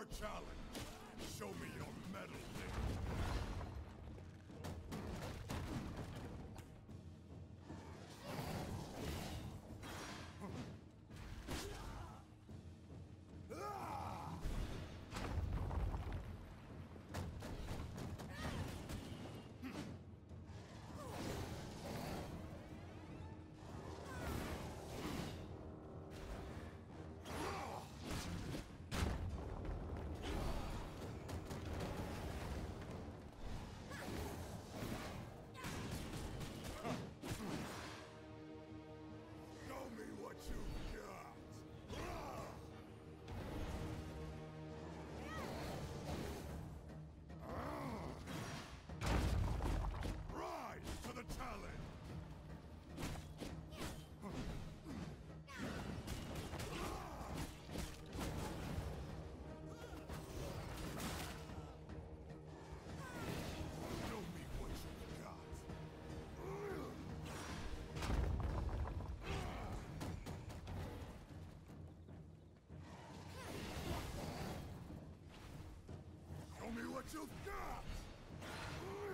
Your challenge. Show me your metal. you've got!